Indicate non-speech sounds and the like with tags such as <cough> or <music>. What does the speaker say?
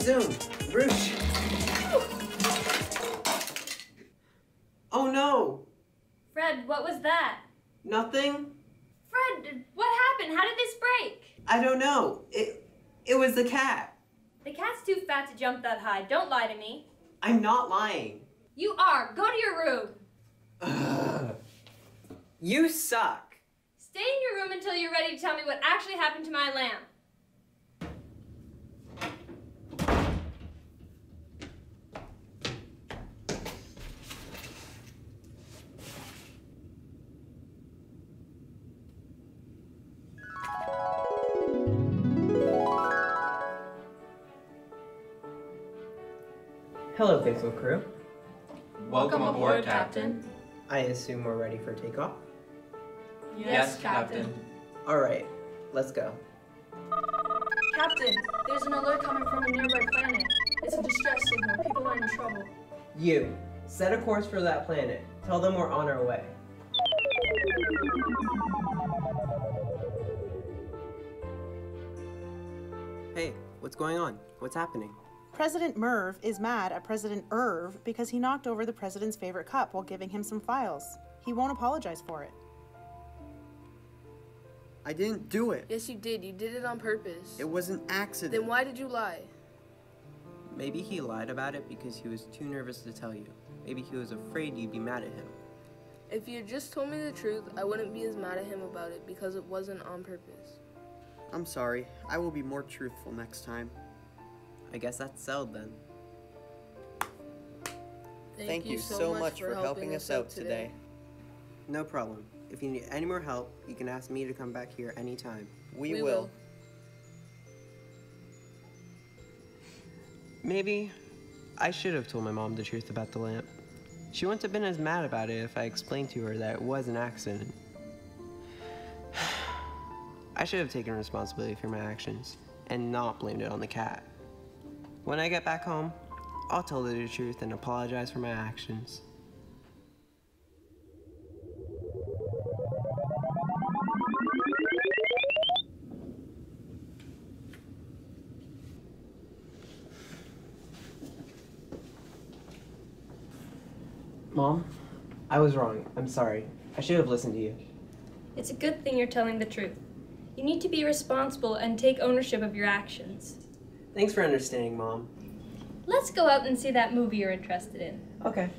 zoom, zoom. Roosh. Oh no! Fred, what was that? Nothing? Fred, what happened? How did this break? I don't know. It it was the cat. The cat's too fat to jump that high. Don't lie to me. I'm not lying. You are. Go to your room. Ugh. You suck. Stay in your room until you're ready to tell me what actually happened to my lamp. Hello, Faithful Crew. Welcome aboard, Captain. I assume we're ready for takeoff. Yes, Captain. Alright, let's go. Captain, there's an alert coming from a nearby planet. It's a distress signal. People are in trouble. You, set a course for that planet. Tell them we're on our way. Hey, what's going on? What's happening? President Merv is mad at President Irv because he knocked over the president's favorite cup while giving him some files. He won't apologize for it. I didn't do it. Yes, you did. You did it on purpose. It was an accident. Then why did you lie? Maybe he lied about it because he was too nervous to tell you. Maybe he was afraid you'd be mad at him. If you had just told me the truth, I wouldn't be as mad at him about it because it wasn't on purpose. I'm sorry. I will be more truthful next time. I guess that's settled then. Thank, you, so, much, for helping us out today. No problem. If you need any more help, you can ask me to come back here anytime. We, We will. will. Maybe I should have told my mom the truth about the lamp. She wouldn't have been as mad about it if I explained to her that it was an accident. <sighs> I should have taken responsibility for my actions and not blamed it on the cat. When I get back home, I'll tell her the truth and apologize for my actions. Mom, I was wrong. I'm sorry. I should have listened to you. It's a good thing you're telling the truth. You need to be responsible and take ownership of your actions. Thanks for understanding, Mom. Let's go out and see that movie you're interested in. Okay.